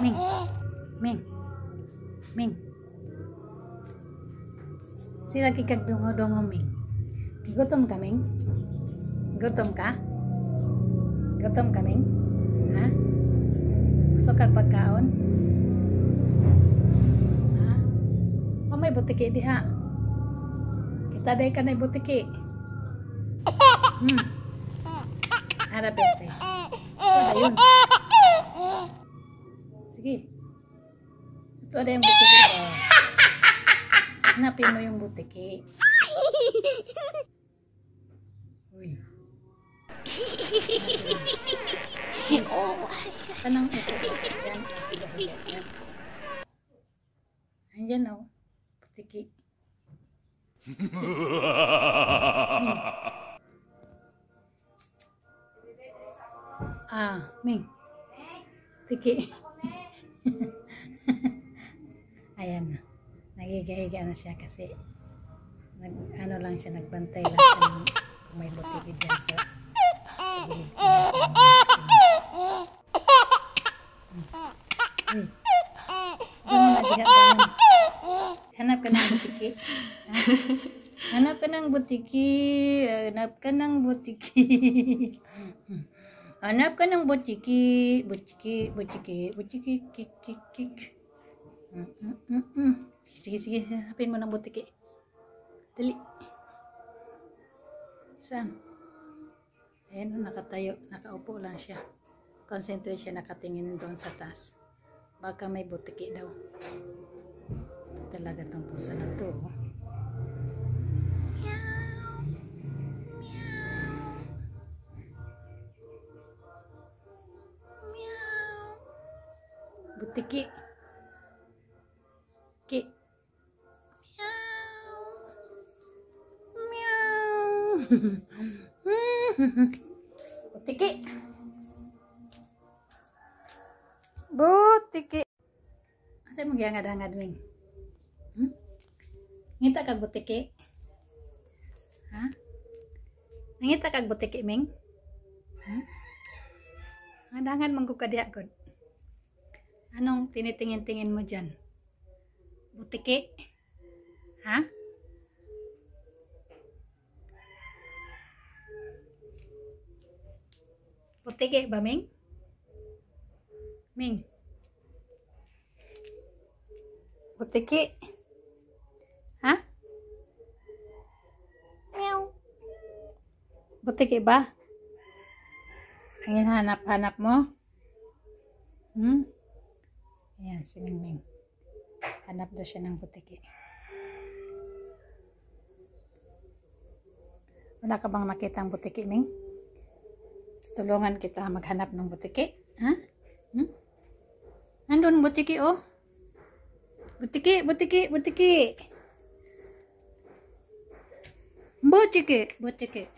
Ming. Ming. Ming. Sila kikag dungo-dungo, Ming. Gutom ka, Ming? Gutom ka? Gutom ka, Ming? Ha? Gusto kag pagkaon? Ha? O may butiki di ha? Kita day ka na butiki. Hmm. Ara, Pepe. Sige. Ito na yung butiki ko. Hanapin mo yung butiki. Uy. Anong ito? Yan. Higa-higa. Yan. Andyan o. Butiki. Ming. Tiki. Ayan na. Nagiga-higa na siya kasi nag, ano lang siya, nagbantay lang siya ng may butiki dyan sa, sa gilid. Uy. Ano? Hanap ka ng butiki. Ha? Hanap ka ng butiki. Hanap ka ng butiki. Hanap ka ng butiki. Butiki, butiki, butiki, kik, kik, kik. Mm, mm, mm, mm. Sige, sige, hanapin mo ng butiki. Dali. Saan? Ayan, nakatayo. Nakaupo lang siya. Concentrate siya nakatingin doon sa taas. Baka may butiki daw. Ito talaga tong pusa na to. oh. Butiki. Ki. Meow. Meow. Butiki. Butiki. Asa mo gyangad-hangad ming? Hmm? Ngita kag butiki? Ha? Nangita kag butiki ming? Ha? Adangan man ko kadiha god. Anong tinitingin-tingin mo dyan? Butiki? Ha? Butiki ba, Ming? Ming? Butiki? Ha? Meow. Butiki ba? Ang hinahanap-hanap mo? Hmm? Ayan, si Mingming. Hanap daw siya ng butiki. Wala ka bang nakita ang butiki, Ming? Tulungan kita maghanap ng butiki. Ha? Hmm? Nandun butiki, oh. Butiki, butiki, butiki. Butiki, butiki.